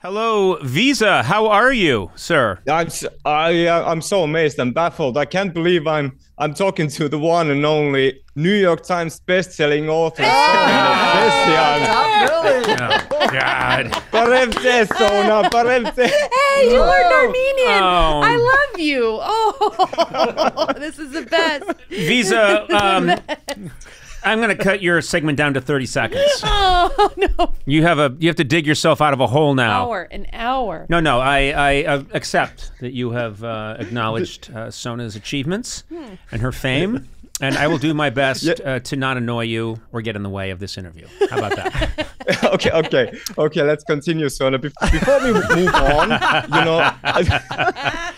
Hello, Visa. How are you, sir? I'm s- I, uh, I'm so amazed and baffled. I can't believe I'm I'm talking to the one and only New York Times best-selling author. Sonja Oh, God. Parevte, Sona, parevte. Hey, you learned Armenian. Oh. I love you. Oh, this is the best. Visa, um, I'm going to cut your segment down to 30 seconds. Oh no, You have a you have to dig yourself out of a hole now. An hour, an hour. No, no, I, I uh, accept that you have uh, acknowledged uh, Sona's achievements and her fame, and I will do my best uh, to not annoy you or get in the way of this interview. How about that? okay, okay, okay. Let's continue, Sona. Bef- Before we move on, you know,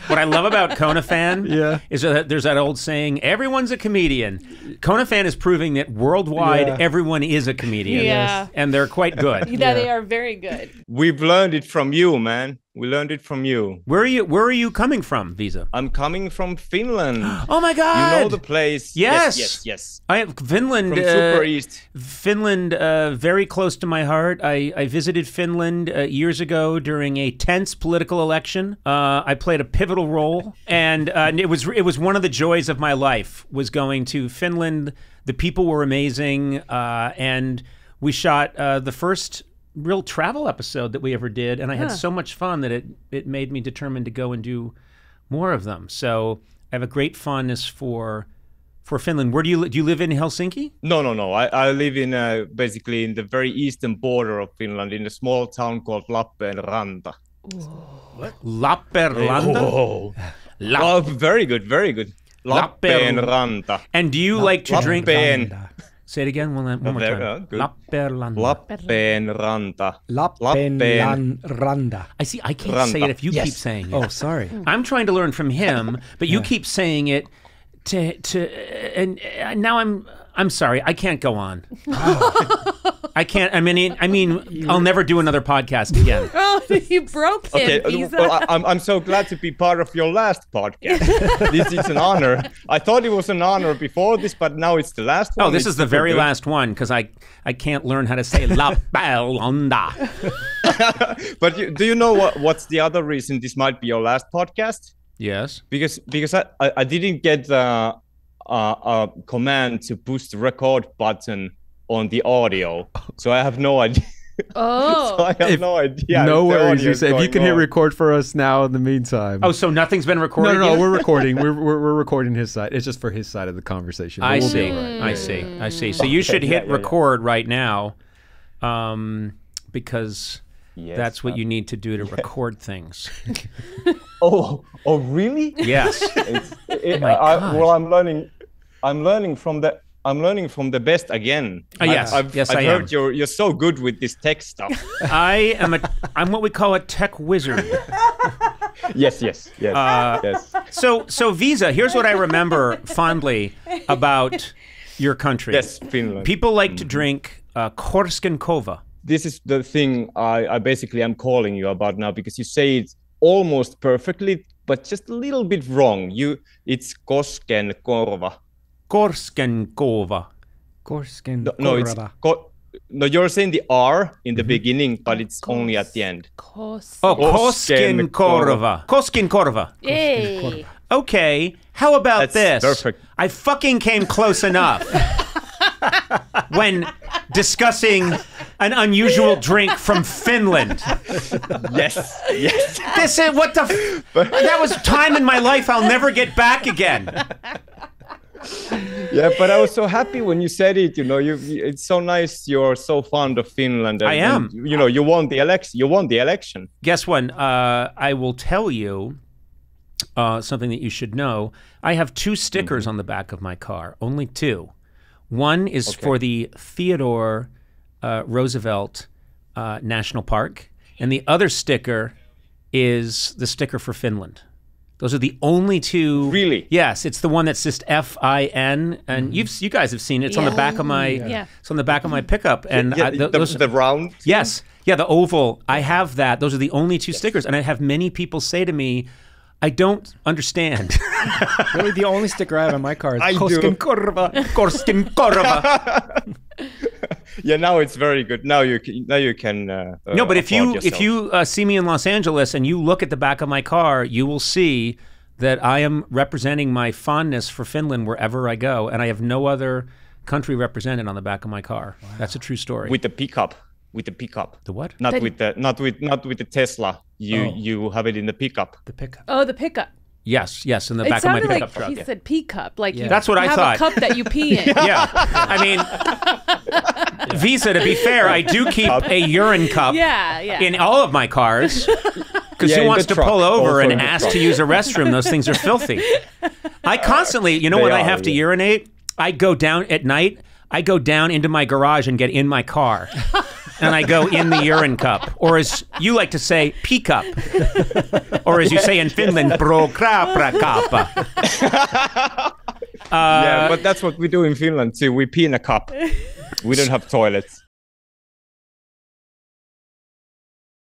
what I love about Conan fan Yeah. is that there's that old saying, everyone's a comedian. Conan fan is proving that worldwide Yeah. everyone is a comedian. Yeah. And they're quite good. Yeah, they are very good. we've learned it from you, man. We learned it from you. Where are you where are you coming from, Visa? I'm coming from Finland. Oh my god. You know the place? Yes. Yes, yes. I have Finland. From uh, Super East. Finland, uh, very close to my heart. I, I visited Finland uh, years ago during a tense political election. Uh, I played a pivotal role, and uh, it was it was one of the joys of my life was going to Finland. The people were amazing, uh, and we shot uh, the first real travel episode that we ever did, and I had so much fun that it it made me determined to go and do more of them. So I have a great fondness for. For Finland, where do you do you live in Helsinki? No, no, no. I, I live in uh, basically in the very eastern border of Finland, in a small town called Lappeenranta. Lappeenranta. Oh, La- oh, very good, very good. Lappeen- Lappeenranta. and do you like to drink? Lappeen, Say it again. One, one more time. uh, good. Lappeenranta. Lappeenranta. Lappeenranta. I see. I can't say it if you keep saying it. Oh, sorry. I'm trying to learn from him, but you keep saying it to to, and uh, now I'm I'm sorry. I can't go on. I can't. I mean, I mean, I'll never do another podcast again. Oh, you broke him, Okay, well, I, I'm, I'm so glad to be part of your last podcast. this is an honor. I thought it was an honor before this, but now it's the last one. Oh, this It's is the very good. last one because I I can't learn how to say Lappeenranta. But you, do you know what, what's the other reason this might be your last podcast? Yes. because because I, I, I didn't get the uh, uh, command to push the record button on the audio, so I have no idea. oh, so I have If- no idea. no worries. You is said if you going can hit record for us now in the meantime. Oh, so nothing's been recorded. no, no. yet? We're recording. We're, we're, we're recording his side. It's just for his side of the conversation. I we'll be see. all right. I see. I see. So you should hit yeah, yeah. record right now, um, because Yes, that's what uh, you need to do to record things. Oh, oh, really? Yes. It's, it, my I, well, I'm learning. I'm learning from the. I'm learning from the best again. Oh, yes. I've, Yes, I've I heard am. you're you're so good with this tech stuff. I am a. I'm what we call a tech wizard. yes, yes, yes, Uh, yes. So, so Visa. Here's what I remember fondly about your country. Yes, Finland. People like to drink uh, Korskenkova. this is the thing I, I basically am calling you about now because you say it almost perfectly, but just a little bit wrong. You, it's Kosken Korva. Korskenkova. Korsken No, no, it's ko- no. You're saying the R in the mm-hmm. beginning, but it's only at the end. Kos- Oh, Koskenkorva. Koskenkorva. Koskenkorva. Yay. Okay, how about That's this? perfect. I fucking came close enough when discussing an unusual drink from Finland. Yes, yes. This is what the. F- that was time in my life I'll never get back again. yeah, but I was so happy when you said it. You know, you. It's so nice. You're so fond of Finland. And, I am. and, you know, you won the election. You won the election. Guess what? Uh, I will tell you uh, something that you should know. I have two stickers on the back of my car, only two. One is for the Theodore uh, Roosevelt uh, National Park, and the other sticker is the sticker for Finland. Those are the only two. Really? Yes, it's the one that's just F I N, and you've you guys have seen it. It's on the back of my. Yeah. It's on the back of my pickup, and Yeah, I, th- the, those, the round. Yes. Yeah, the oval. I have that. Those are the only two stickers. And I have many people say to me, I don't understand. Really, the only sticker I have on my car is I do. Koskenkorva. Korsken Korva. yeah, now it's very good. Now you can, now you can. Uh, No, but if you afford if you uh, see me in Los Angeles and you look at the back of my car, you will see that I am representing my fondness for Finland wherever I go, and I have no other country represented on the back of my car. That's a true story. with the pickup, with the pickup, the what? not That- with the not with not with the Tesla. You Oh. you have it in the pickup. The pickup. Oh, the pickup. Yes, yes, in the It back of my sounded pickup like truck. he yeah. said pee cup. Like you That's what I have thought. a cup that you pee in. yeah. I mean, Visa, to be fair, I do keep a urine cup Yeah, yeah. in all of my cars because Yeah, who wants to truck, pull over and ask truck. to use a restroom. Those things are filthy. I constantly, you know, They when I are, have to urinate, I go down at night. I go down into my garage and get in my car. And I go in the urine cup, or as you like to say, pee cup, or as you say in Finland, bro krapra kappa. yeah, but that's what we do in Finland too. We pee in a cup. we don't have toilets.